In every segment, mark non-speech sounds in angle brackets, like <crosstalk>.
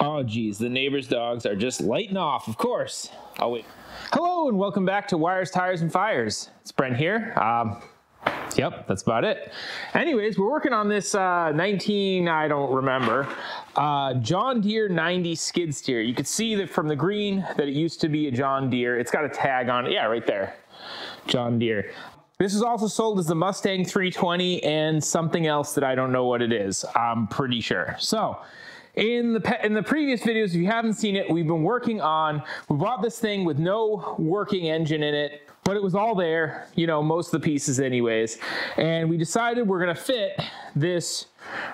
Oh, geez, the neighbor's dogs are just lighting off, of course. I'll wait. Hello, and welcome back to Wires, Tires, and Fires. It's Brent here. Um, yep, that's about it. Anyways, we're working on this uh, 19, I don't remember, uh, John Deere 90 skid steer. You can see that from the green that it used to be a John Deere. It's got a tag on it. Yeah, right there. John Deere. This is also sold as the Mustang 320 and something else that I don't know what it is. I'm pretty sure. So in the, in the previous videos, if you haven't seen it, we've been working on, we bought this thing with no working engine in it, but it was all there, you know, most of the pieces anyways. And we decided we're gonna fit this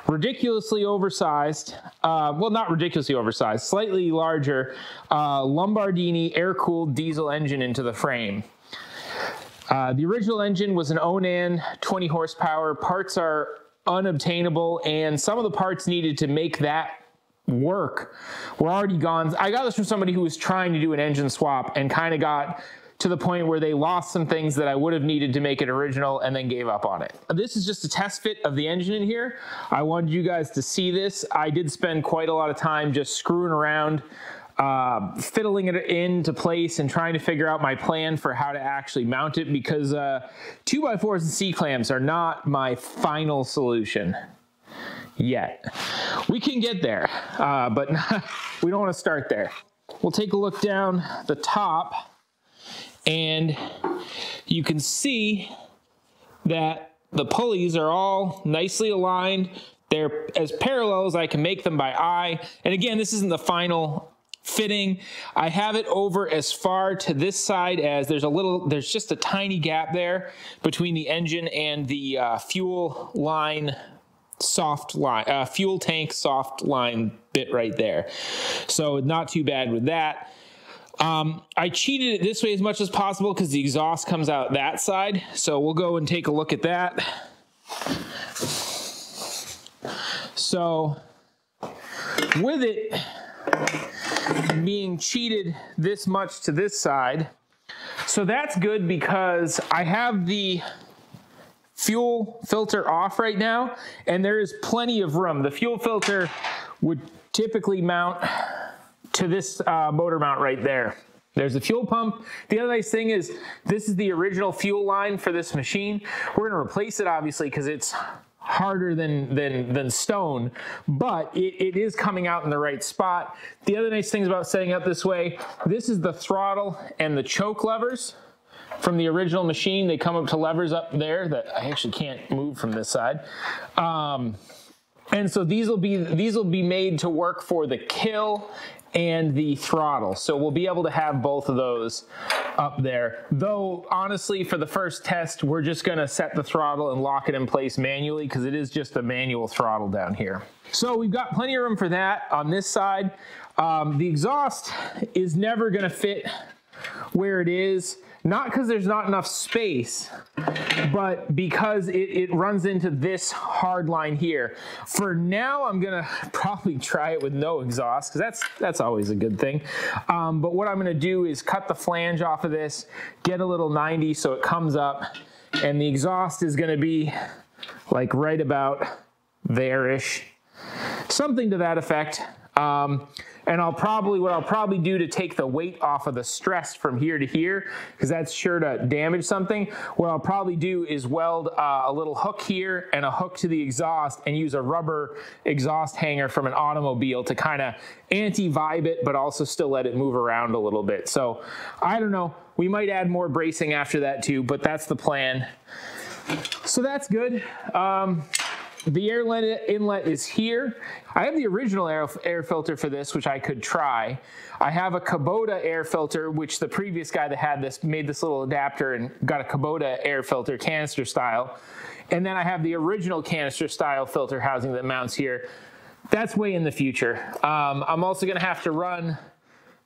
ridiculously oversized, uh, well, not ridiculously oversized, slightly larger uh, Lombardini air-cooled diesel engine into the frame. Uh, the original engine was an Onan 20 horsepower. Parts are unobtainable, and some of the parts needed to make that work were already gone. I got this from somebody who was trying to do an engine swap and kind of got to the point where they lost some things that I would have needed to make it original and then gave up on it. This is just a test fit of the engine in here. I wanted you guys to see this. I did spend quite a lot of time just screwing around, uh, fiddling it into place and trying to figure out my plan for how to actually mount it because uh, 2x4s and C-clamps are not my final solution yet. We can get there, uh, but <laughs> we don't want to start there. We'll take a look down the top and you can see that the pulleys are all nicely aligned. They're as parallel as I can make them by eye. And again, this isn't the final fitting. I have it over as far to this side as there's a little, there's just a tiny gap there between the engine and the uh, fuel line soft line, uh, fuel tank soft line bit right there. So not too bad with that. Um, I cheated it this way as much as possible because the exhaust comes out that side. So we'll go and take a look at that. So with it being cheated this much to this side, so that's good because I have the fuel filter off right now, and there is plenty of room. The fuel filter would typically mount to this uh, motor mount right there. There's the fuel pump. The other nice thing is this is the original fuel line for this machine. We're gonna replace it obviously because it's harder than, than, than stone, but it, it is coming out in the right spot. The other nice things about setting up this way, this is the throttle and the choke levers from the original machine. They come up to levers up there that I actually can't move from this side. Um, and so these will be these will be made to work for the kill and the throttle. So we'll be able to have both of those up there. Though honestly, for the first test, we're just gonna set the throttle and lock it in place manually because it is just a manual throttle down here. So we've got plenty of room for that on this side. Um, the exhaust is never gonna fit where it is. Not because there's not enough space, but because it, it runs into this hard line here. For now, I'm gonna <laughs> probably try it with no exhaust, because that's, that's always a good thing. Um, but what I'm gonna do is cut the flange off of this, get a little 90 so it comes up, and the exhaust is gonna be like right about there-ish. Something to that effect. Um, and I'll probably, what I'll probably do to take the weight off of the stress from here to here, because that's sure to damage something, what I'll probably do is weld uh, a little hook here and a hook to the exhaust and use a rubber exhaust hanger from an automobile to kind of anti-vibe it, but also still let it move around a little bit. So I don't know, we might add more bracing after that too, but that's the plan. So that's good. Um, the air inlet is here. I have the original air, air filter for this, which I could try. I have a Kubota air filter, which the previous guy that had this made this little adapter and got a Kubota air filter canister style. And then I have the original canister style filter housing that mounts here. That's way in the future. Um, I'm also gonna have to run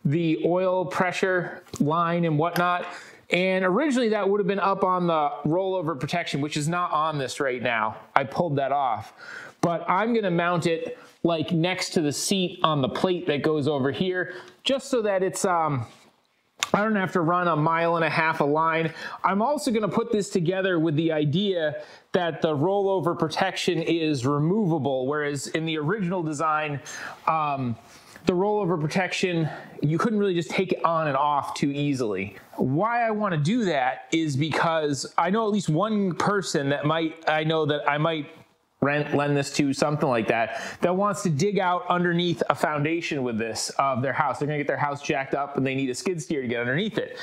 the oil pressure line and whatnot. And originally that would have been up on the rollover protection, which is not on this right now. I pulled that off. But I'm gonna mount it like next to the seat on the plate that goes over here, just so that it's um, I don't have to run a mile and a half a line. I'm also going to put this together with the idea that the rollover protection is removable, whereas in the original design, um, the rollover protection, you couldn't really just take it on and off too easily. Why I want to do that is because I know at least one person that might, I know that I might rent lend this to something like that that wants to dig out underneath a foundation with this of their house they're going to get their house jacked up and they need a skid steer to get underneath it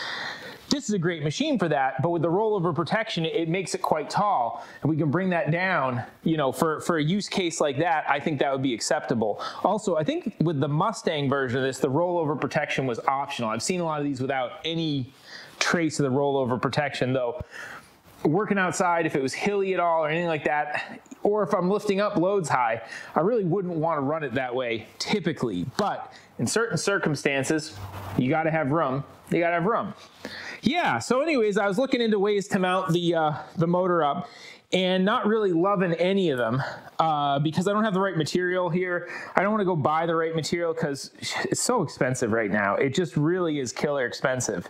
this is a great machine for that but with the rollover protection it makes it quite tall. And we can bring that down you know for for a use case like that i think that would be acceptable. Also i think with the mustang version of this the rollover protection was optional. I've seen a lot of these without any trace of the rollover protection though. Working outside, if it was hilly at all or anything like that, or if I'm lifting up loads high, I really wouldn't want to run it that way typically. But in certain circumstances, you got to have room. You got to have room. Yeah. So, anyways, I was looking into ways to mount the uh, the motor up, and not really loving any of them uh, because I don't have the right material here. I don't want to go buy the right material because it's so expensive right now. It just really is killer expensive.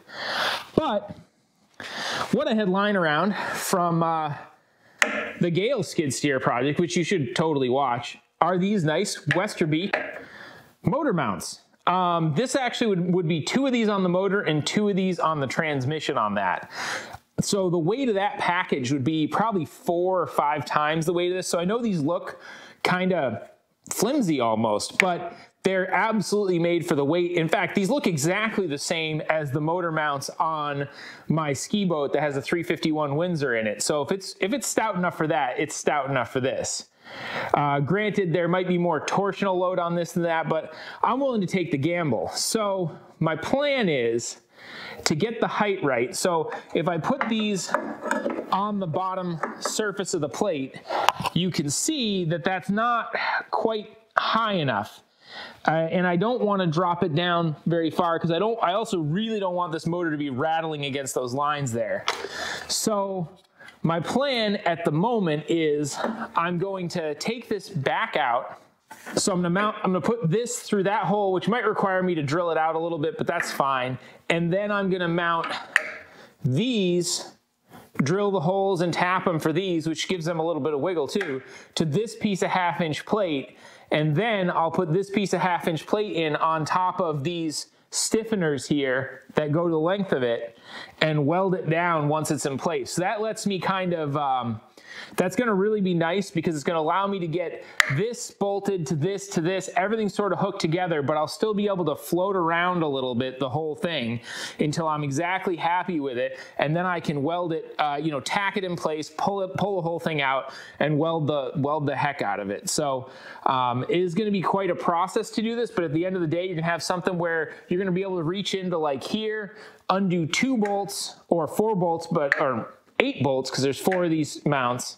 But what I had lying around from uh, the Gehl skid steer project, which you should totally watch, are these nice Westerbeke motor mounts. Um, this actually would, would be two of these on the motor and two of these on the transmission on that. So the weight of that package would be probably four or five times the weight of this. So I know these look kind of flimsy almost, but they're absolutely made for the weight. In fact, these look exactly the same as the motor mounts on my ski boat that has a 351 Windsor in it. So if it's if it's stout enough for that, it's stout enough for this. Uh, granted, there might be more torsional load on this than that, but I'm willing to take the gamble. So my plan is to get the height right. So if I put these on the bottom surface of the plate, you can see that that's not quite high enough. Uh, and I don't want to drop it down very far because I don't. I also really don't want this motor to be rattling against those lines there. So my plan at the moment is I'm going to take this back out. So I'm gonna mount, I'm gonna put this through that hole, which might require me to drill it out a little bit, but that's fine. And then I'm gonna mount these, drill the holes and tap them for these, which gives them a little bit of wiggle too, to this piece of half inch plate and then I'll put this piece of half inch plate in on top of these stiffeners here that go the length of it and weld it down once it's in place. So that lets me kind of um, that's going to really be nice because it's going to allow me to get this bolted to this to this, everything sort of hooked together, but I'll still be able to float around a little bit the whole thing until I'm exactly happy with it. And then I can weld it, uh, you know, tack it in place, pull it, pull the whole thing out and weld the, weld the heck out of it. So um, it is going to be quite a process to do this, but at the end of the day, you're going to have something where you're going to be able to reach into like here, undo two bolts or four bolts, but, or eight bolts, because there's four of these mounts,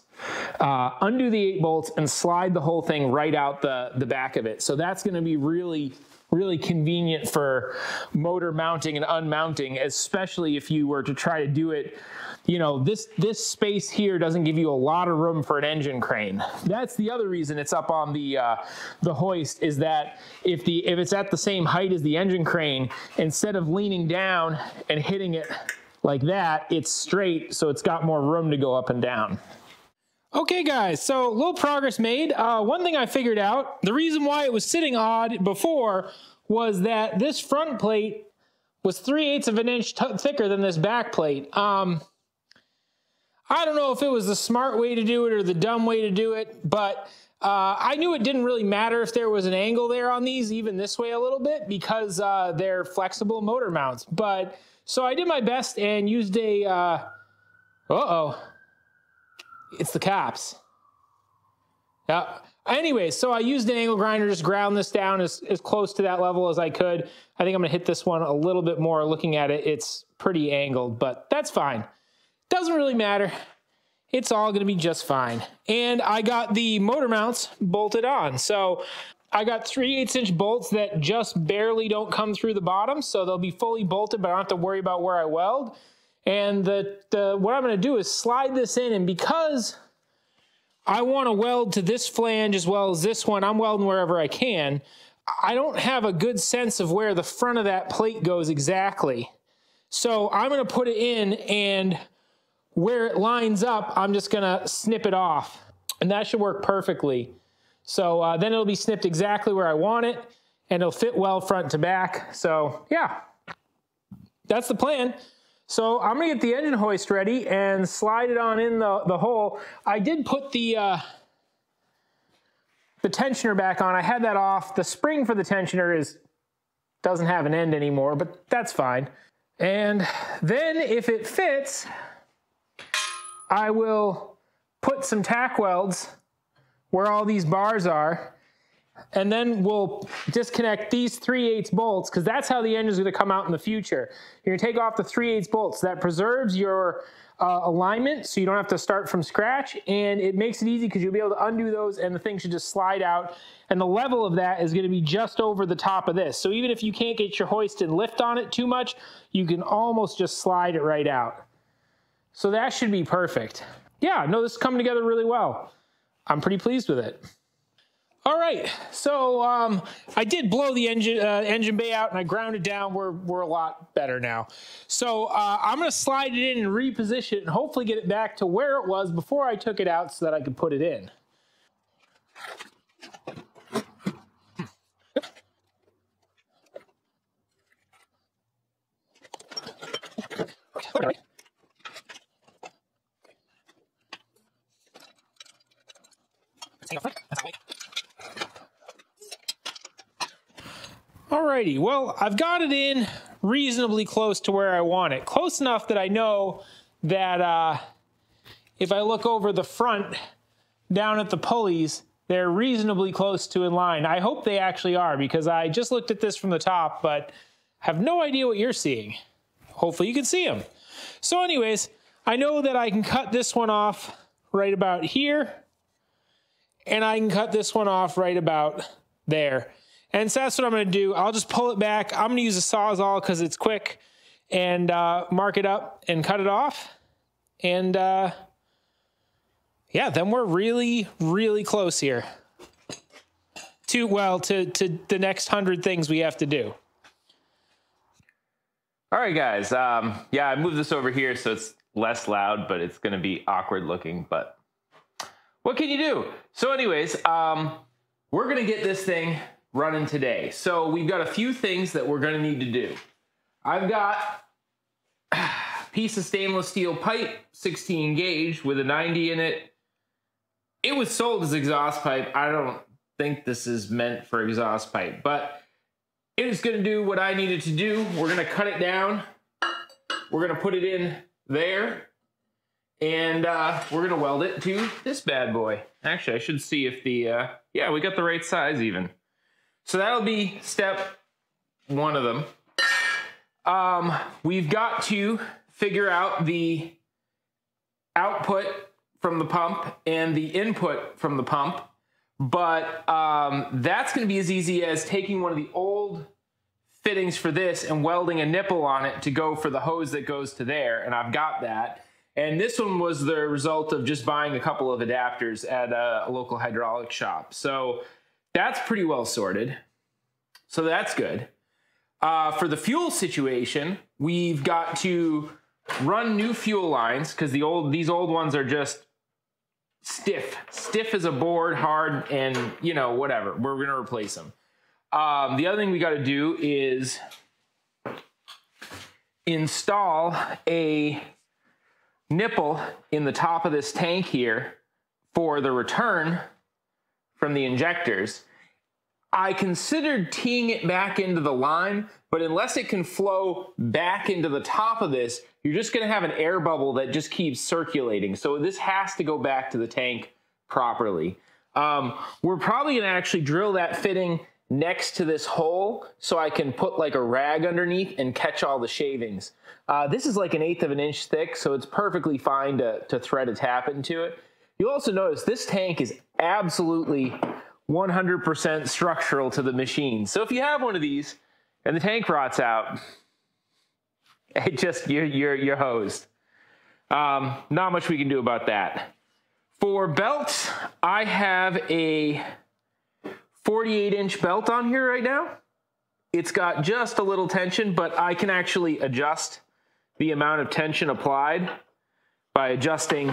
uh, undo the eight bolts and slide the whole thing right out the, the back of it. So that's going to be really really convenient for motor mounting and unmounting, especially if you were to try to do it. You know, this this space here doesn't give you a lot of room for an engine crane. That's the other reason it's up on the uh, the hoist is that if the if it's at the same height as the engine crane, instead of leaning down and hitting it like that, it's straight, so it's got more room to go up and down. Okay guys, so little progress made. Uh, one thing I figured out, the reason why it was sitting odd before was that this front plate was 3 eighths of an inch thicker than this back plate. Um, I don't know if it was the smart way to do it or the dumb way to do it, but uh, I knew it didn't really matter if there was an angle there on these, even this way a little bit, because uh, they're flexible motor mounts. But so I did my best and used a, uh, uh-oh, it's the caps. Yeah. Anyway, so I used an angle grinder, just ground this down as, as close to that level as I could. I think I'm gonna hit this one a little bit more. Looking at it, it's pretty angled, but that's fine. Doesn't really matter. It's all gonna be just fine. And I got the motor mounts bolted on. So I got three eighths inch bolts that just barely don't come through the bottom, so they'll be fully bolted, but I don't have to worry about where I weld. And the, the what I'm gonna do is slide this in, and because I wanna weld to this flange as well as this one, I'm welding wherever I can. I don't have a good sense of where the front of that plate goes exactly. So I'm gonna put it in and where it lines up, I'm just gonna snip it off and that should work perfectly. So uh, then it'll be snipped exactly where I want it and it'll fit well front to back. So yeah, that's the plan. So I'm gonna get the engine hoist ready and slide it on in the, the hole. I did put the, uh, the tensioner back on. I had that off. The spring for the tensioner is doesn't have an end anymore, but that's fine. And then if it fits, I will put some tack welds where all these bars are and then we'll disconnect these 3 8 bolts because that's how the engine is going to come out in the future. You're going to take off the 3 8 bolts. That preserves your uh, alignment so you don't have to start from scratch and it makes it easy because you'll be able to undo those and the thing should just slide out and the level of that is going to be just over the top of this. So even if you can't get your hoist and lift on it too much, you can almost just slide it right out. So that should be perfect. Yeah, no, this is coming together really well. I'm pretty pleased with it. All right, so um, I did blow the engine uh, engine bay out and I ground it down. We're, we're a lot better now. So uh, I'm gonna slide it in and reposition it and hopefully get it back to where it was before I took it out so that I could put it in. Alrighty, well, I've got it in reasonably close to where I want it. Close enough that I know that uh, if I look over the front down at the pulleys, they're reasonably close to in line. I hope they actually are because I just looked at this from the top, but have no idea what you're seeing. Hopefully you can see them. So anyways, I know that I can cut this one off right about here and I can cut this one off right about there. And so that's what I'm going to do. I'll just pull it back. I'm going to use a Sawzall because it's quick and uh, mark it up and cut it off. And uh, yeah, then we're really, really close here to, well, to, to the next hundred things we have to do. All right, guys. Um, yeah, I moved this over here so it's less loud, but it's going to be awkward looking. But what can you do? So, anyways, um, we're going to get this thing running today. So, we've got a few things that we're going to need to do. I've got a <sighs> piece of stainless steel pipe, 16 gauge with a 90 in it. It was sold as exhaust pipe. I don't think this is meant for exhaust pipe, but it is going to do what I needed to do. We're going to cut it down. We're going to put it in there. And uh, we're going to weld it to this bad boy. Actually, I should see if the, uh, yeah, we got the right size even. So that'll be step one of them. Um, we've got to figure out the output from the pump and the input from the pump. But um, that's going to be as easy as taking one of the old fittings for this and welding a nipple on it to go for the hose that goes to there. And I've got that. And this one was the result of just buying a couple of adapters at a, a local hydraulic shop. So that's pretty well sorted. So that's good. Uh, for the fuel situation, we've got to run new fuel lines because the old these old ones are just stiff, stiff as a board, hard, and you know whatever. We're gonna replace them. Um, the other thing we got to do is install a nipple in the top of this tank here for the return from the injectors. I considered teeing it back into the line, but unless it can flow back into the top of this, you're just gonna have an air bubble that just keeps circulating. So this has to go back to the tank properly. Um, we're probably gonna actually drill that fitting next to this hole so I can put like a rag underneath and catch all the shavings. Uh, this is like an eighth of an inch thick, so it's perfectly fine to, to thread a tap into it. You'll also notice this tank is absolutely 100% structural to the machine. So if you have one of these and the tank rots out, <laughs> it just, you're, you're, you're hosed. Um, not much we can do about that. For belts, I have a 48 inch belt on here right now. It's got just a little tension, but I can actually adjust the amount of tension applied by adjusting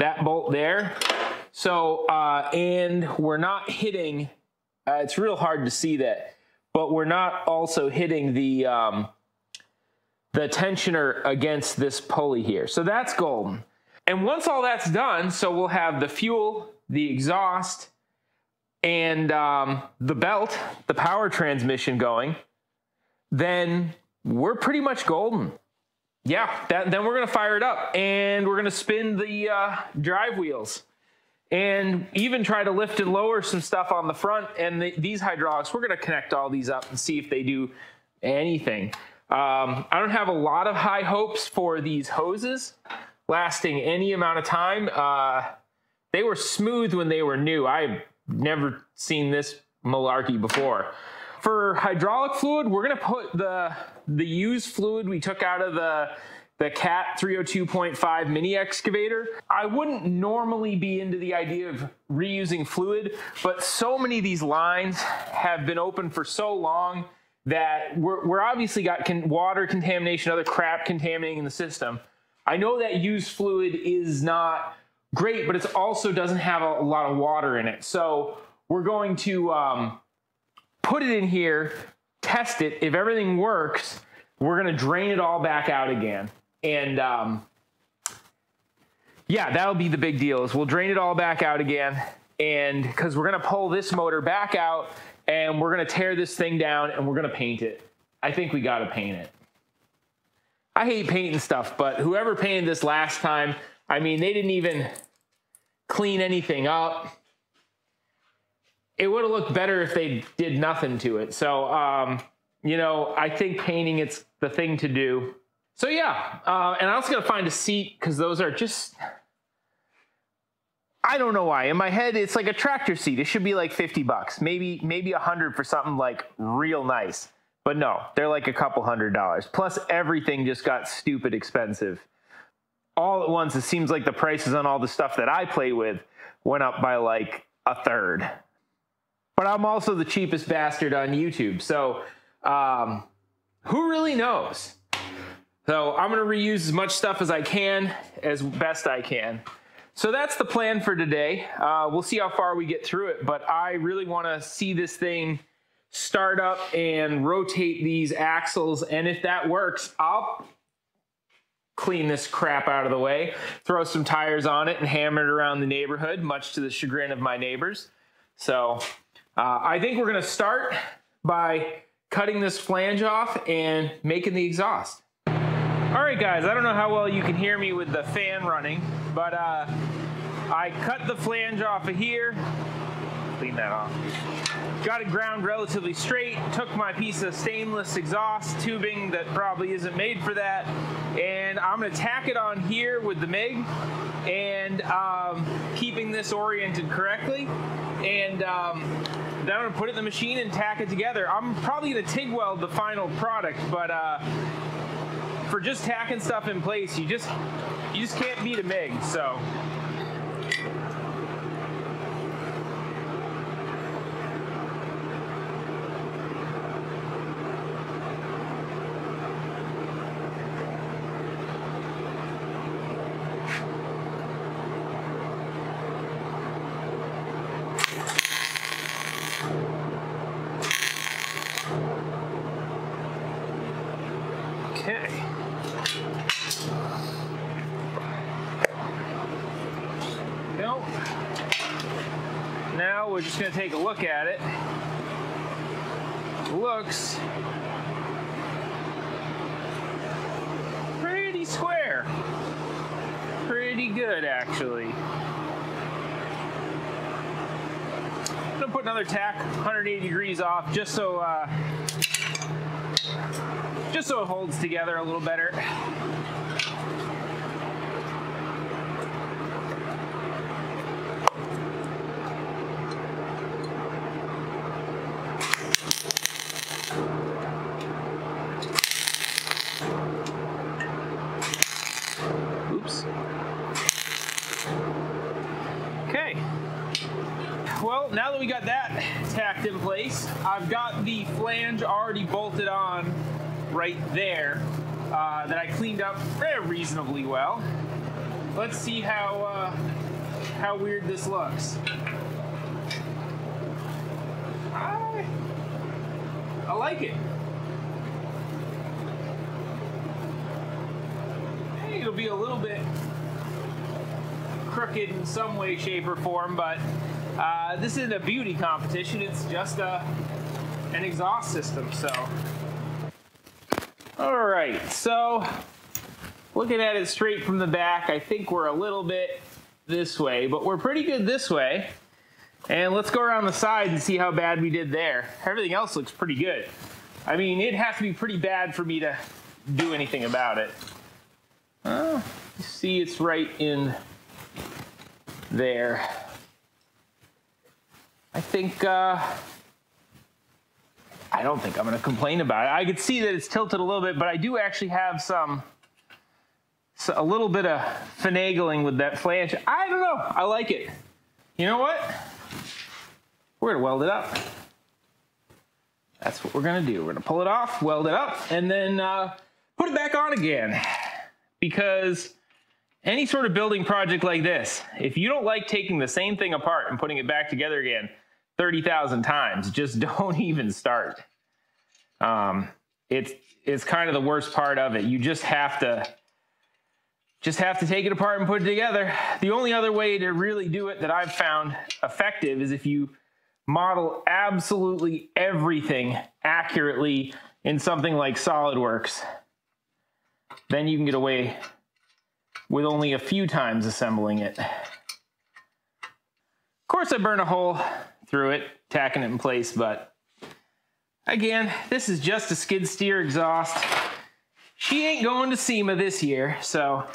that bolt there. So, uh, and we're not hitting, uh, it's real hard to see that, but we're not also hitting the, um, the tensioner against this pulley here. So that's golden. And once all that's done, so we'll have the fuel, the exhaust, and um, the belt, the power transmission going, then we're pretty much golden. Yeah, that, then we're gonna fire it up and we're gonna spin the uh, drive wheels and even try to lift and lower some stuff on the front. And the, these hydraulics, we're gonna connect all these up and see if they do anything. Um, I don't have a lot of high hopes for these hoses lasting any amount of time. Uh, they were smooth when they were new. I've never seen this malarkey before. For hydraulic fluid, we're gonna put the, the used fluid we took out of the, the CAT 302.5 mini excavator. I wouldn't normally be into the idea of reusing fluid, but so many of these lines have been open for so long that we're, we're obviously got con water contamination, other crap contaminating the system. I know that used fluid is not great, but it also doesn't have a, a, lot of water in it. So we're going to um, put it in here, test it. If everything works, we're gonna drain it all back out again. And um, yeah, that'll be the big deal is we'll drain it all back out again. And because we're gonna pull this motor back out and we're gonna tear this thing down and we're gonna paint it. I think we gotta paint it. I hate painting stuff, but whoever painted this last time, I mean, they didn't even clean anything up. It would have looked better if they did nothing to it. So, um, you know, I think painting it's the thing to do. So yeah, uh, and I was gonna find a seat because those are just. I don't know why. In my head, it's like a tractor seat. It should be like 50 bucks, maybe maybe a hundred for something like real nice. But no, they're like a couple hundred dollars. Plus, everything just got stupid expensive. All at once, it seems like the prices on all the stuff that I play with went up by like a third. But I'm also the cheapest bastard on YouTube. So, um, who really knows? So, I'm going to reuse as much stuff as I can, as best I can. So, that's the plan for today. Uh, we'll see how far we get through it. But I really want to see this thing start up and rotate these axles. And if that works, I'll clean this crap out of the way, throw some tires on it and hammer it around the neighborhood, much to the chagrin of my neighbors. So uh, I think we're gonna start by cutting this flange off and making the exhaust. All right, guys, I don't know how well you can hear me with the fan running, but uh, I cut the flange off of here, clean that off. Got it ground relatively straight, took my piece of stainless exhaust tubing that probably isn't made for that, and I'm gonna tack it on here with the MIG and um, keeping this oriented correctly. And um, then I'm gonna put it in the machine and tack it together. I'm probably gonna TIG weld the final product, but uh, for just tacking stuff in place, you just you just can't beat a MIG. So we're just going to take a look at it. Looks pretty square. Pretty good, actually. I'm to put another tack 180 degrees off just so uh, just so it holds together a little better. Now that we got that tacked in place, I've got the flange already bolted on right there. uh, that I cleaned up reasonably well. Let's see how uh, how weird this looks. I, I like it. It'll be a little bit crooked in some way, shape, or form, but uh, this isn't a beauty competition. It's just a an exhaust system. So, all right. So, looking at it straight from the back, I think we're a little bit this way, but we're pretty good this way. And let's go around the side and see how bad we did there. Everything else looks pretty good. I mean, it has to be pretty bad for me to do anything about it. Uh, see, it's right in there. I think, uh, I don't think I'm going to complain about it. I could see that it's tilted a little bit, but I do actually have some, so a little bit of finagling with that flange. I don't know. I like it. You know what? We're going to weld it up. That's what we're going to do. We're going to pull it off, weld it up, and then uh, put it back on again. Because any sort of building project like this, if you don't like taking the same thing apart and putting it back together again 30,000 times, just <laughs> don't even start. Um, it's, it's kind of the worst part of it. You just have to just have to take it apart and put it together. The only other way to really do it that I've found effective is if you model absolutely everything accurately in something like SolidWorks. Then you can get away with only a few times assembling it. Of course I burn a hole through it, tacking it in place, but again, this is just a skid steer exhaust. She ain't going to SEMA this year, so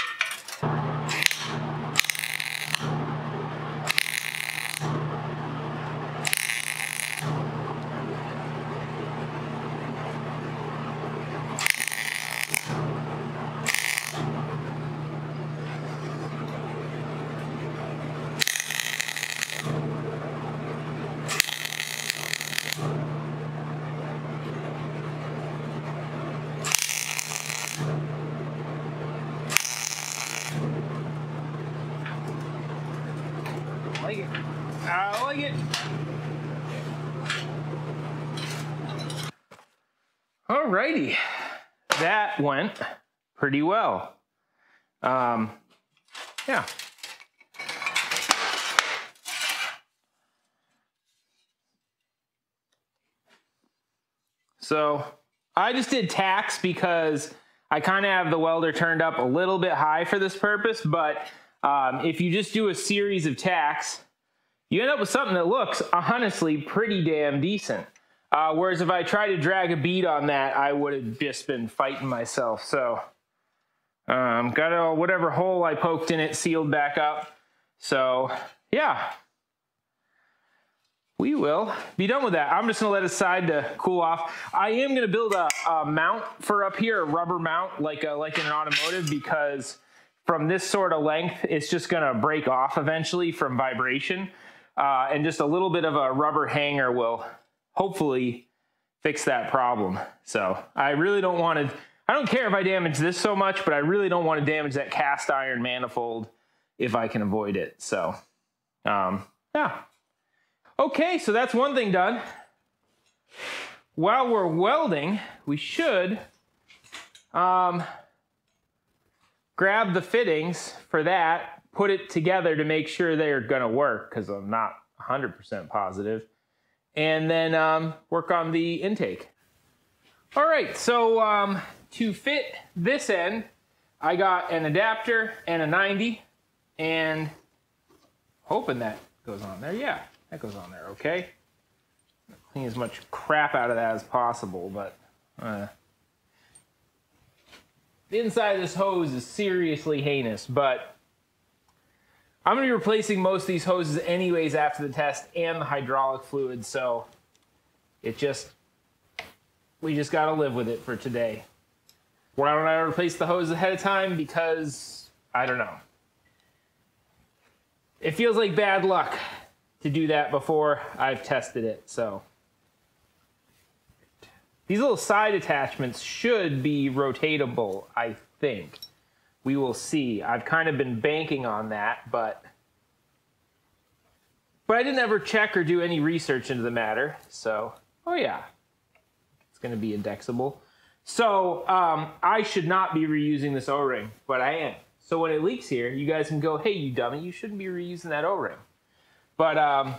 like it. I like it. Alrighty, that went pretty well. Um, yeah. So I just did tacks because I kind of have the welder turned up a little bit high for this purpose, but um, if you just do a series of tacks, you end up with something that looks honestly pretty damn decent. Uh, whereas if I tried to drag a bead on that, I would have just been fighting myself. So um, got all, whatever hole I poked in it sealed back up. So yeah, we will be done with that. I'm just gonna let it side to cool off. I am gonna build a, a mount for up here, a rubber mount like a, like in an automotive because from this sort of length, it's just gonna break off eventually from vibration. Uh, and just a little bit of a rubber hanger will hopefully fix that problem. So I really don't want to, I don't care if I damage this so much, but I really don't want to damage that cast iron manifold if I can avoid it. So um, yeah. Okay, so that's one thing done. While we're welding, we should um, grab the fittings for that, put it together to make sure they're gonna work, because I'm not 100% positive, and then um, work on the intake. All right, so um, to fit this end, I got an adapter and a 90, and hoping that goes on there. Yeah, that goes on there, okay. Clean as much crap out of that as possible, but uh, the inside of this hose is seriously heinous, but I'm gonna be replacing most of these hoses anyways after the test and the hydraulic fluid, so it just, we just gotta live with it for today. Why don't I replace the hose ahead of time? Because, I don't know. It feels like bad luck to do that before I've tested it, so. These little side attachments should be rotatable, I think. We will see. I've kind of been banking on that, but but I didn't ever check or do any research into the matter. So, oh yeah, it's going to be indexable. So um, I should not be reusing this O-ring, but I am. So when it leaks here, you guys can go, hey, you dummy, you shouldn't be reusing that O-ring. But um,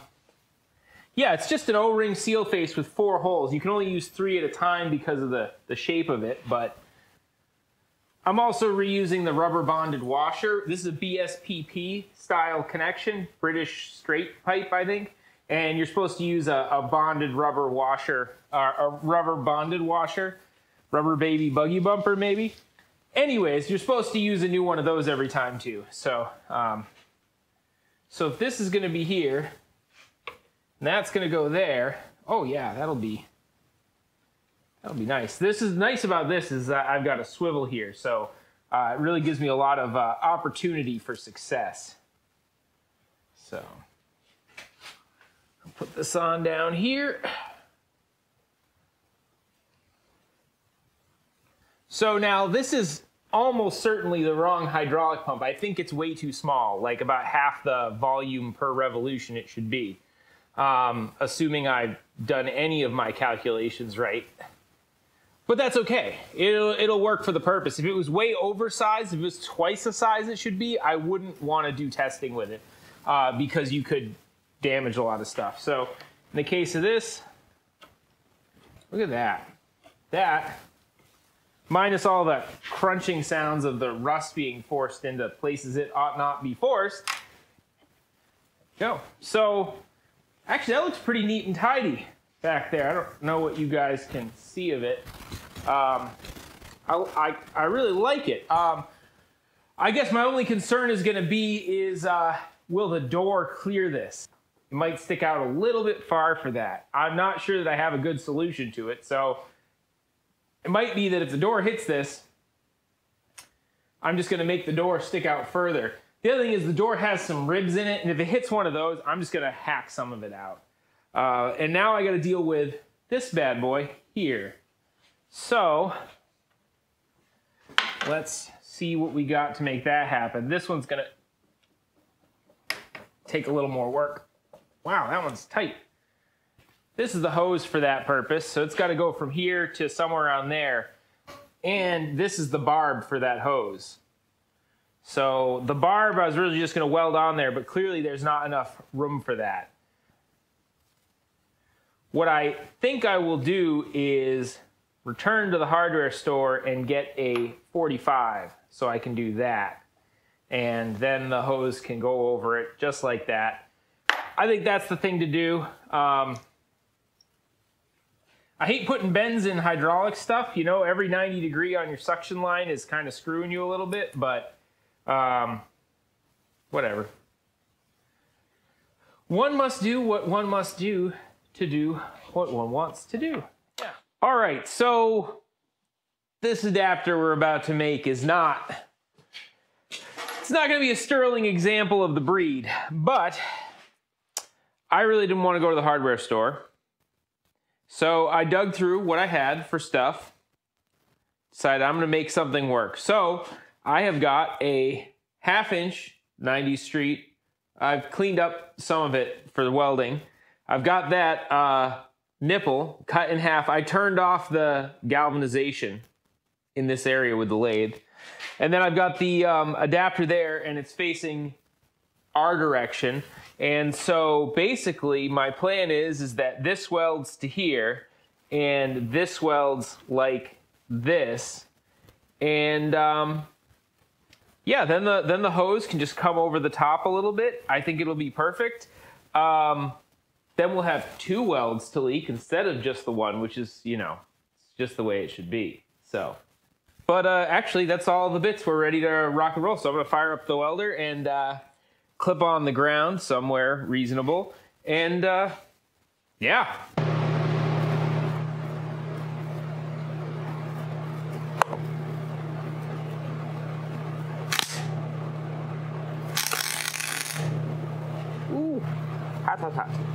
yeah, it's just an O-ring seal face with four holes. You can only use three at a time because of the, the shape of it, but I'm also reusing the rubber bonded washer. This is a BSPP style connection, British straight pipe, I think. And you're supposed to use a, a bonded rubber washer, uh, a rubber bonded washer, rubber baby buggy bumper maybe. Anyways, you're supposed to use a new one of those every time too. So, um, so if this is gonna be here, and that's gonna go there, oh yeah, that'll be, that'll be nice. This is nice about this is that I've got a swivel here, so uh, it really gives me a lot of uh, opportunity for success. So, I'll put this on down here. So now this is almost certainly the wrong hydraulic pump. I think it's way too small, like about half the volume per revolution it should be, um, assuming I've done any of my calculations right. But that's okay. It'll, it'll work for the purpose. If it was way oversized, if it was twice the size it should be, I wouldn't want to do testing with it uh, because you could damage a lot of stuff. So in the case of this, look at that. That minus all the crunching sounds of the rust being forced into places it ought not be forced. Go. So, actually, that looks pretty neat and tidy back there. I don't know what you guys can see of it. Um, I, I, I, really like it. Um, I guess my only concern is going to be is uh, will the door clear this? It might stick out a little bit far for that. I'm not sure that I have a good solution to it. So it might be that if the door hits this, I'm just going to make the door stick out further. The other thing is the door has some ribs in it, and if it hits one of those, I'm just going to hack some of it out. Uh, and now I got to deal with this bad boy here. So let's see what we got to make that happen. This one's going to take a little more work. Wow, that one's tight. This is the hose for that purpose. So it's got to go from here to somewhere around there. And this is the barb for that hose. So the barb, I was really just going to weld on there, but clearly there's not enough room for that. What I think I will do is return to the hardware store and get a 45 so I can do that. And then the hose can go over it just like that. I think that's the thing to do. Um, I hate putting bends in hydraulic stuff. You know, every 90 degree on your suction line is kind of screwing you a little bit, but um, whatever. One must do what one must do to do what one wants to do. Yeah. All right, so this adapter we're about to make is not, it's not gonna be a sterling example of the breed, but I really didn't wanna go to the hardware store. So I dug through what I had for stuff, decided I'm gonna make something work. So I have got a half inch 90 Street. I've cleaned up some of it for the welding. I've got that uh, nipple cut in half. I turned off the galvanization in this area with the lathe. And then I've got the um, adapter there and it's facing our direction. And so basically my plan is, is that this welds to here and this welds like this. And um, yeah, then the, then the hose can just come over the top a little bit. I think it'll be perfect. Um, then we'll have two welds to leak instead of just the one, which is, you know, just the way it should be. So, but uh, actually that's all the bits. We're ready to rock and roll. So I'm gonna fire up the welder and uh, clip on the ground somewhere reasonable. And uh, yeah. Ooh, hot, hot, hot.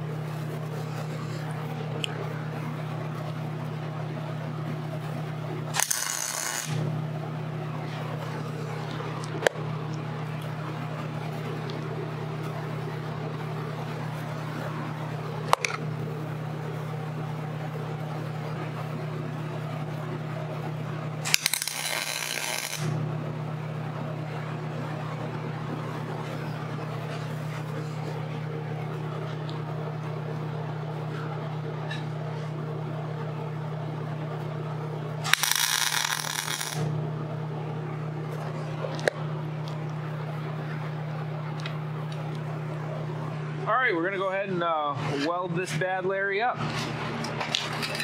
We're gonna go ahead and uh, weld this bad Larry up.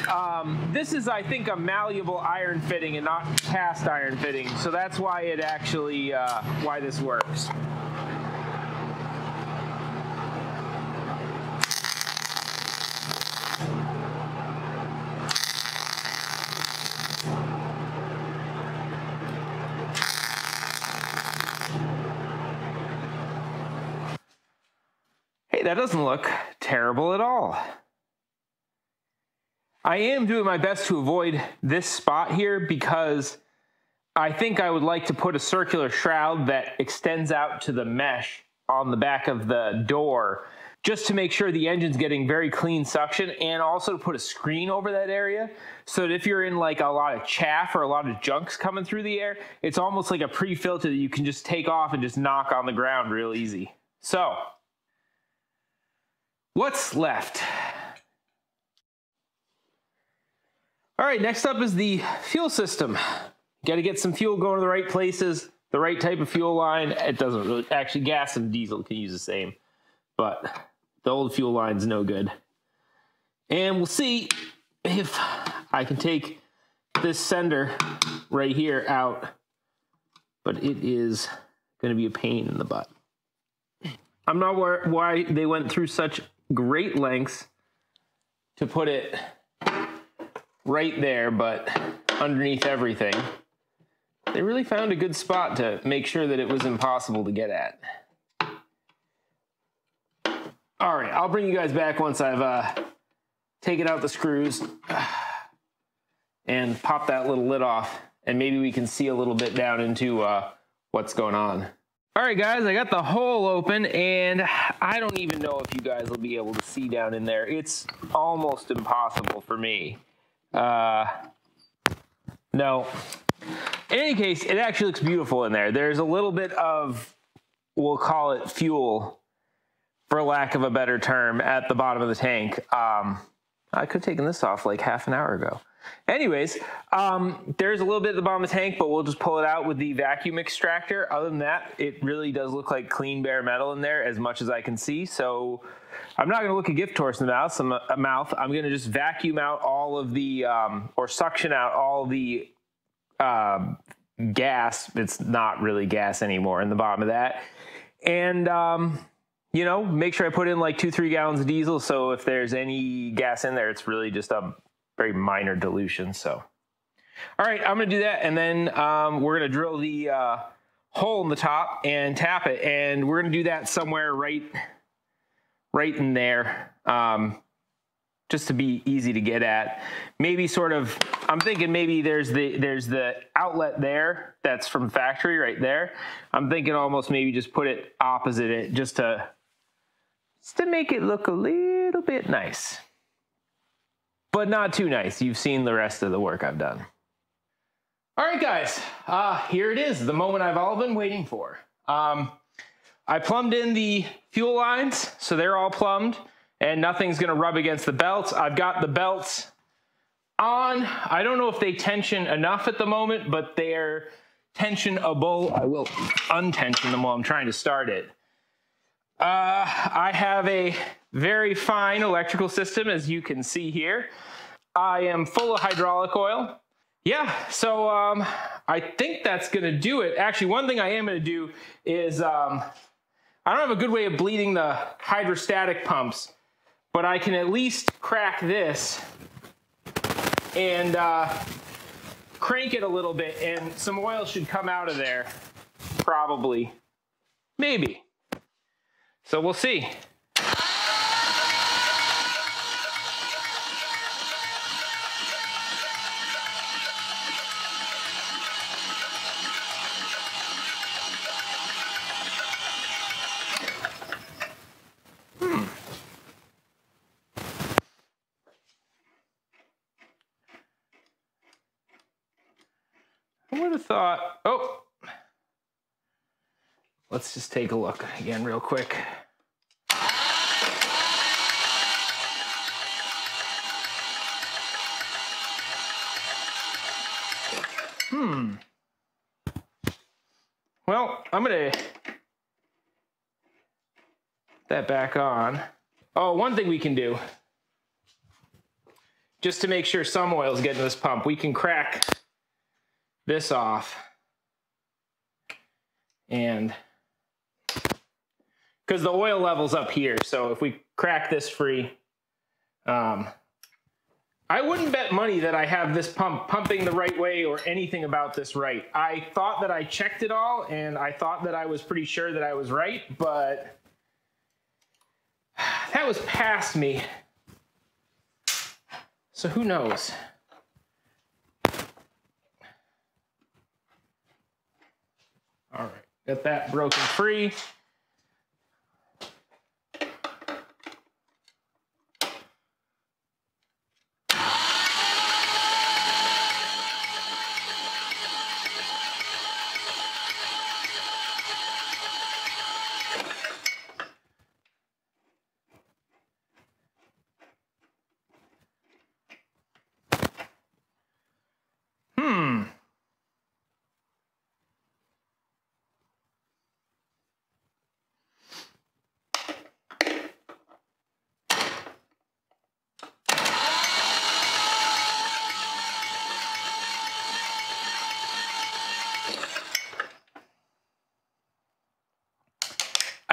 Um, this is, I think, a malleable iron fitting and not cast iron fitting, so that's why it actually, uh, why this works. That doesn't look terrible at all. I am doing my best to avoid this spot here because I think I would like to put a circular shroud that extends out to the mesh on the back of the door just to make sure the engine's getting very clean suction and also to put a screen over that area so that if you're in like a lot of chaff or a lot of junks coming through the air, it's almost like a pre-filter that you can just take off and just knock on the ground real easy. So what's left? All right, next up is the fuel system. Got to get some fuel going to the right places, the right type of fuel line. It doesn't really, actually gas and diesel can use the same, but the old fuel line's no good. And we'll see if I can take this sender right here out, but it is going to be a pain in the butt. I'm not aware why they went through such great lengths to put it right there, but underneath everything. They really found a good spot to make sure that it was impossible to get at. All right, I'll bring you guys back once I've uh, taken out the screws and pop that little lid off, and maybe we can see a little bit down into uh, what's going on. All right, guys, I got the hole open, and I don't even know if you guys will be able to see down in there. It's almost impossible for me. Uh, no. In any case, it actually looks beautiful in there. There's a little bit of, we'll call it fuel, for lack of a better term, at the bottom of the tank. Um, I could have taken this off like half an hour ago. Anyways, um, there's a little bit at the bottom of the tank, but we'll just pull it out with the vacuum extractor. Other than that, it really does look like clean bare metal in there as much as I can see. So I'm not going to look a gift horse in the mouth. I'm, a mouth. I'm going to just vacuum out all of the, um, or suction out all the uh, gas. It's not really gas anymore in the bottom of that. And, um, you know, make sure I put in like two, three gallons of diesel. So if there's any gas in there, it's really just a very minor dilution. So, all right, I'm going to do that. And then um, we're going to drill the uh, hole in the top and tap it. And we're going to do that somewhere right right in there, um, just to be easy to get at. Maybe sort of, I'm thinking maybe there's the there's the outlet there that's from factory right there. I'm thinking almost maybe just put it opposite it just to just to make it look a little bit nice. But not too nice. You've seen the rest of the work I've done. All right, guys, uh, here it is, the moment I've all been waiting for. Um, I plumbed in the fuel lines, so they're all plumbed and nothing's gonna rub against the belts. I've got the belts on. I don't know if they tension enough at the moment, but they're tensionable. I will untension them while I'm trying to start it. Uh, I have a very fine electrical system, as you can see here. I am full of hydraulic oil. Yeah, so um, I think that's gonna do it. Actually, one thing I am gonna do is um, I don't have a good way of bleeding the hydrostatic pumps, but I can at least crack this and uh, crank it a little bit and some oil should come out of there, probably, maybe. So we'll see. Thought, oh, let's just take a look again real quick. Hmm. Well, I'm to that back on. Oh, one thing we can do, just to make sure some oil is getting this pump, we can crack this off. And because the oil level's up here, so if we crack this free, um, I wouldn't bet money that I have this pump pumping the right way or anything about this right. I thought that I checked it all and I thought that I was pretty sure that I was right, but <sighs> that was past me. So who knows? Got that broken free.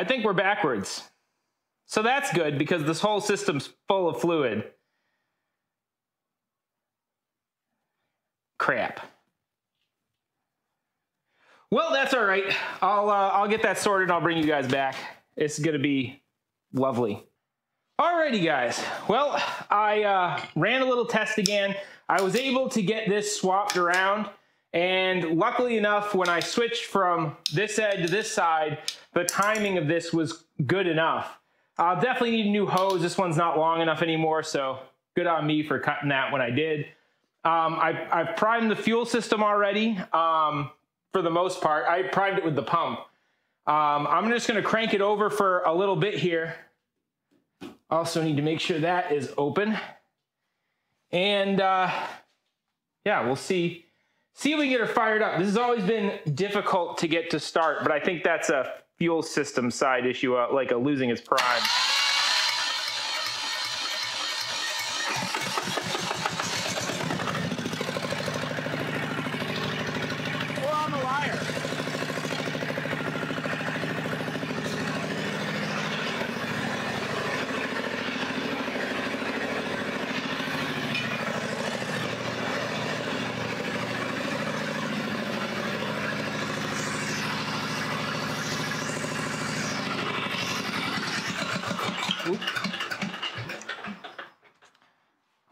I think we're backwards. So that's good because this whole system's full of fluid. Crap. Well, that's all right. I'll, uh, I'll get that sorted. I'll bring you guys back. It's to be lovely. Alrighty, guys. Well, I uh, ran a little test again. I was able to get this swapped around. And luckily enough, when I switched from this side to this side, the timing of this was good enough. I'll definitely need a new hose. This one's not long enough anymore, so good on me for cutting that when I did. Um, I, I've primed the fuel system already um, for the most part. I primed it with the pump. Um, I'm just going to crank it over for a little bit here. Also need to make sure that is open. And uh, yeah, we'll see see if we can get her fired up. This has always been difficult to get to start, but I think that's a fuel system side issue, uh, like a losing its prime.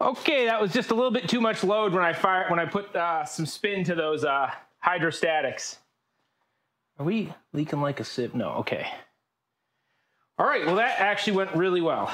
Okay, that was just a little bit too much load when I fire when I put uh, some spin to those uh, hydrostatics. Are we leaking like a sip? No, okay. All right, well that actually went really well.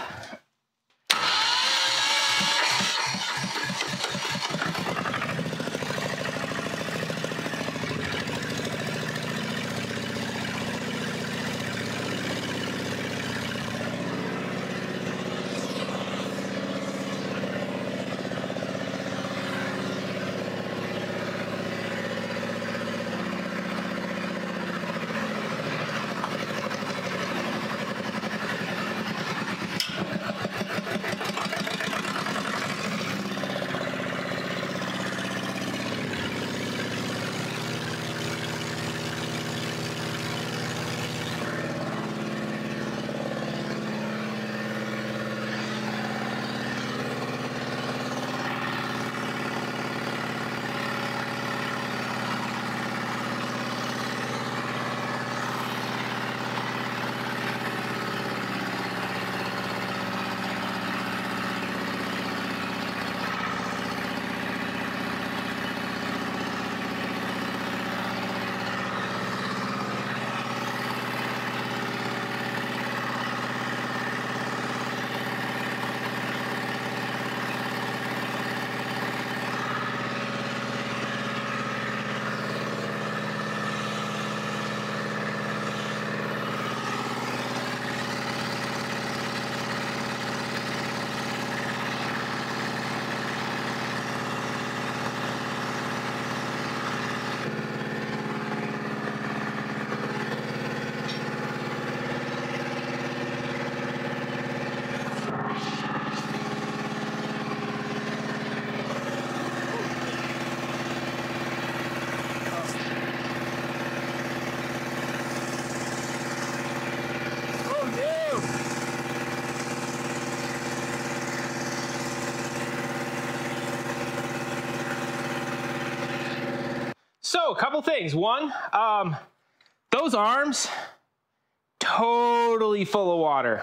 Couple things. One, um, those arms, totally full of water.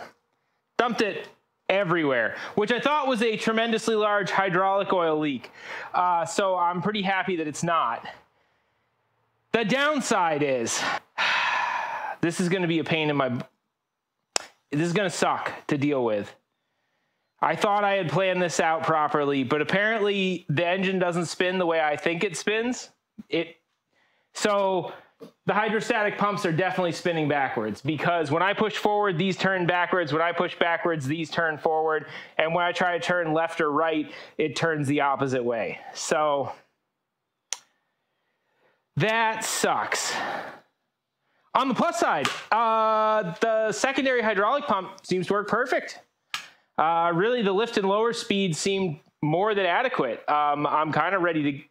Dumped it everywhere, which I thought was a tremendously large hydraulic oil leak. Uh, so I'm pretty happy that it's not. The downside is <sighs> this is going to be a pain in my. This is going to suck to deal with. I thought I had planned this out properly, but apparently the engine doesn't spin the way I think it spins. It so the hydrostatic pumps are definitely spinning backwards because when I push forward, these turn backwards. When I push backwards, these turn forward. And when I try to turn left or right, it turns the opposite way. So that sucks. On the plus side, uh, the secondary hydraulic pump seems to work perfect. Uh, really, the lift and lower speed seemed more than adequate. Um, I'm kind of ready to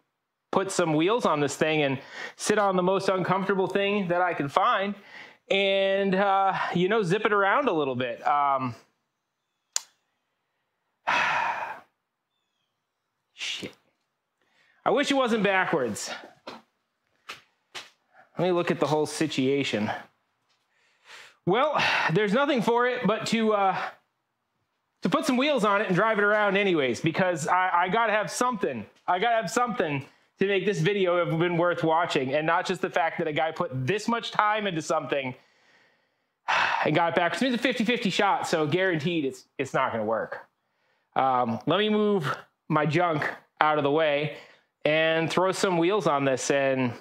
put some wheels on this thing and sit on the most uncomfortable thing that I can find and, uh, you know, zip it around a little bit. Um, <sighs> shit. I wish it wasn't backwards. Let me look at the whole situation. Well, there's nothing for it but to uh, to put some wheels on it and drive it around anyways, because I, I gotta have something. I gotta have something to make this video have been worth watching and not just the fact that a guy put this much time into something and got it back. It's a 50-50 shot, so guaranteed it's it's not going to work. Um, let me move my junk out of the way and throw some wheels on this and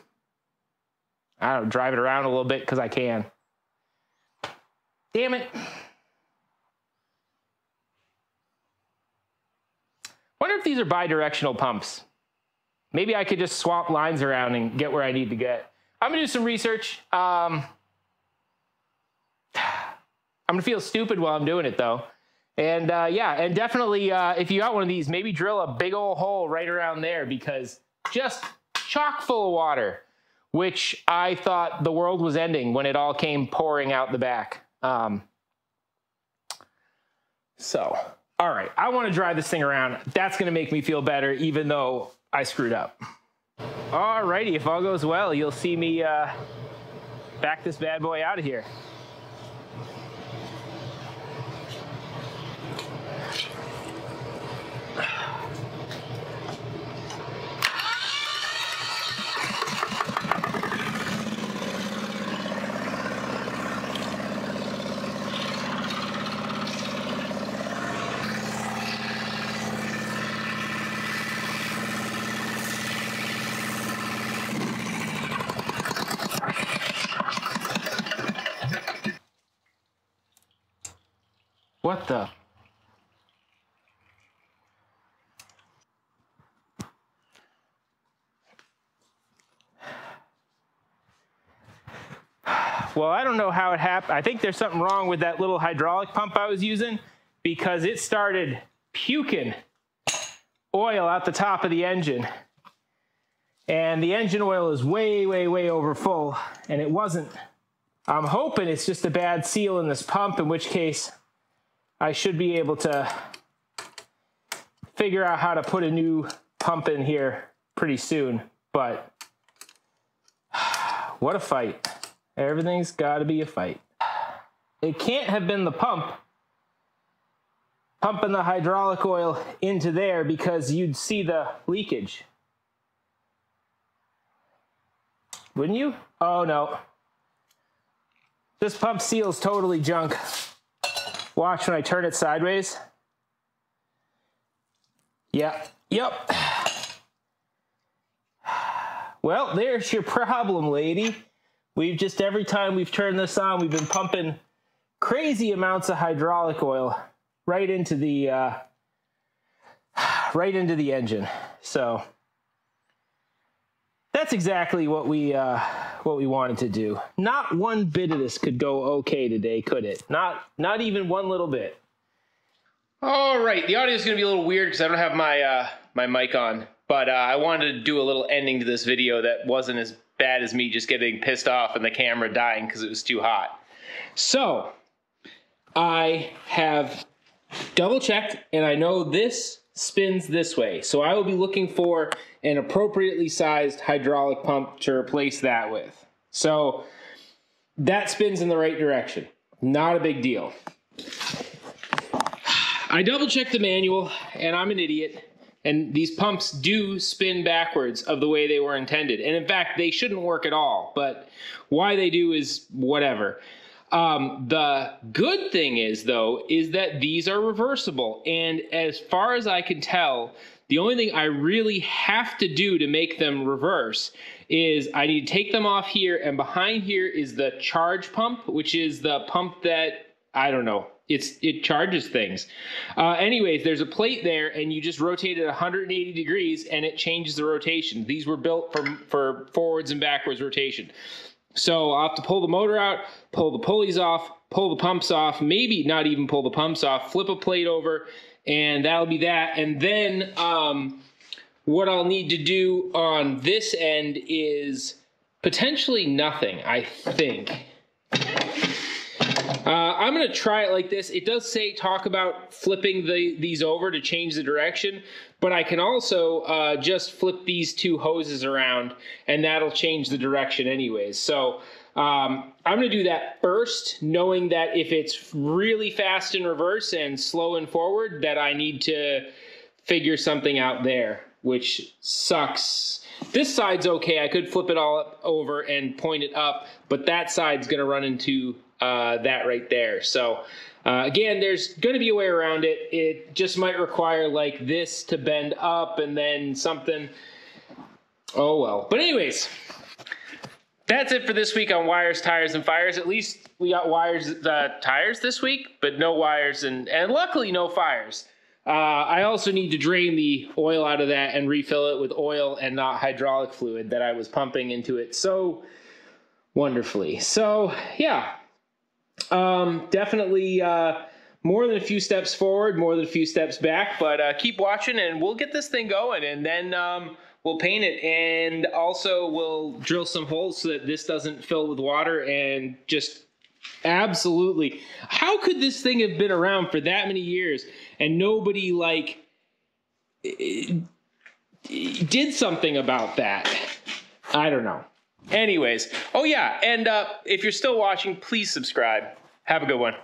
I don't know, drive it around a little bit because I can. Damn it. Wonder if these are bi-directional pumps. Maybe I could just swap lines around and get where I need to get. I'm gonna do some research. Um, <sighs> I'm gonna feel stupid while I'm doing it though. And uh, yeah, and definitely uh, if you got one of these, maybe drill a big old hole right around there because just chock full of water, which I thought the world was ending when it all came pouring out the back. Um, so, all right, I want to drive this thing around. That's to make me feel better, even though I screwed up. Alrighty, if all goes well, you'll see me uh, back this bad boy out of here. What the? Well, I don't know how it happened. I think there's something wrong with that little hydraulic pump I was using because it started puking oil out the top of the engine. And the engine oil is way, way, way over full, and it wasn't. I'm hoping it's just a bad seal in this pump, in which case I should be able to figure out how to put a new pump in here pretty soon. But <sighs> what a fight. Everything's got to be a fight. It can't have been the pump pumping the hydraulic oil into there because you'd see the leakage. Wouldn't you? Oh no. This pump seal's totally junk. Watch when I turn it sideways. Yep, yep. Well, there's your problem, lady. We've just, every time we've turned this on, we've been pumping crazy amounts of hydraulic oil right into the, uh, <sighs> right into the engine. So that's exactly what we, uh, what we wanted to do. Not one bit of this could go okay today, could it? Not not even one little bit. All right, the audio is going to be a little weird because I don't have my uh, my mic on, but uh, I wanted to do a little ending to this video that wasn't as bad as me just getting pissed off and the camera dying because it was too hot. So I have double checked, and I know this spins this way. So I will be looking for an appropriately sized hydraulic pump to replace that with. So that spins in the right direction. Not a big deal. I double checked the manual and I'm an idiot. And these pumps do spin backwards of the way they were intended. And in fact, they shouldn't work at all. But why they do is whatever. Um, the good thing is, though, is that these are reversible. And as far as I can tell, the only thing I really have to do to make them reverse is I need to take them off here, and behind here is the charge pump, which is the pump that I don't know. It's it charges things. Uh, anyways, there's a plate there, and you just rotate it 180 degrees, and it changes the rotation. These were built for for forwards and backwards rotation. So I'll have to pull the motor out, pull the pulleys off, pull the pumps off, maybe not even pull the pumps off, flip a plate over, and that'll be that. And then um, what I'll need to do on this end is potentially nothing, I think. Uh, I'm going to try it like this. It does say talk about flipping the, these over to change the direction, but I can also uh, just flip these two hoses around and that'll change the direction anyways. So um, I'm going to do that first, knowing that if it's really fast in reverse and slow in forward, that I need to figure something out there, which sucks. This side's okay. I could flip it all up over and point it up, but that side's going to run into uh, that right there. So uh, again, there's going to be a way around it. It just might require like this to bend up and then something. Oh well. But anyways, that's it for this week on wires, tires, and fires. At least we got wires, uh, tires this week, but no wires and and luckily no fires. Uh, I also need to drain the oil out of that and refill it with oil and not hydraulic fluid that I was pumping into it so wonderfully. So yeah, um, definitely uh, more than a few steps forward, more than a few steps back. But uh, keep watching, and we'll get this thing going, and then um, we'll paint it, and also we'll drill some holes so that this doesn't fill with water, and just absolutely. How could this thing have been around for that many years and nobody like did something about that? I don't know. Anyways, oh yeah, and uh, if you're still watching, please subscribe. Have a good one.